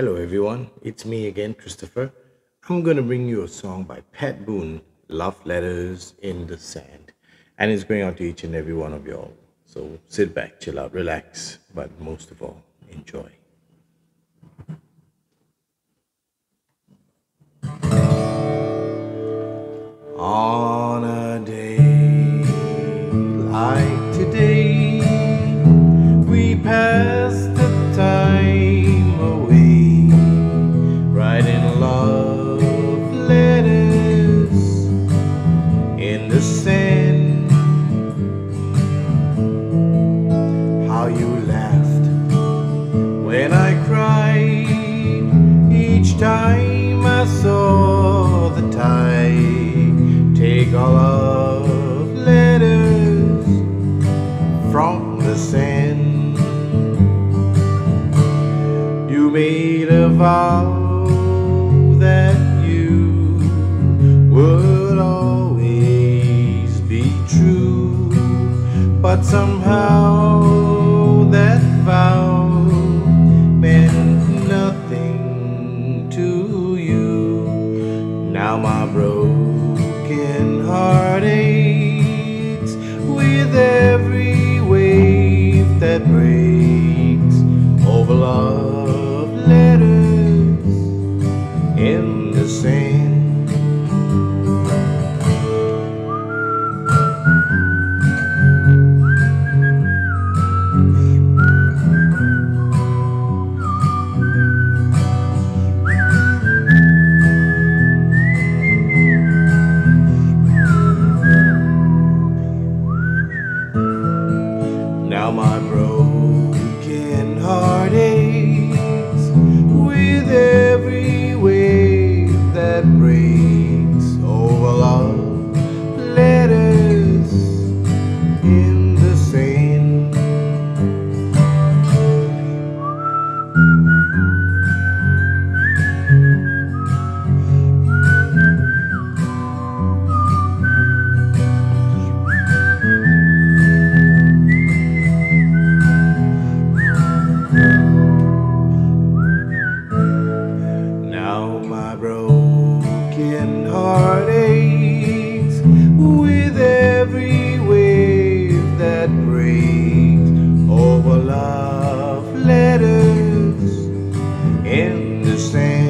Hello, everyone. It's me again, Christopher. I'm to bring you a song by Pat Boone, Love Letters in the Sand. And it's going out to each and every one of y'all. So sit back, chill out, relax, but most of all, enjoy. On a day like today, we pass time I saw the tide take all of letters from the sand. You made a vow that you would always be true, but somehow Now my broken heart aches with every wave that breaks over love. my bro. heartaches with every wave that breaks over love letters in the sand.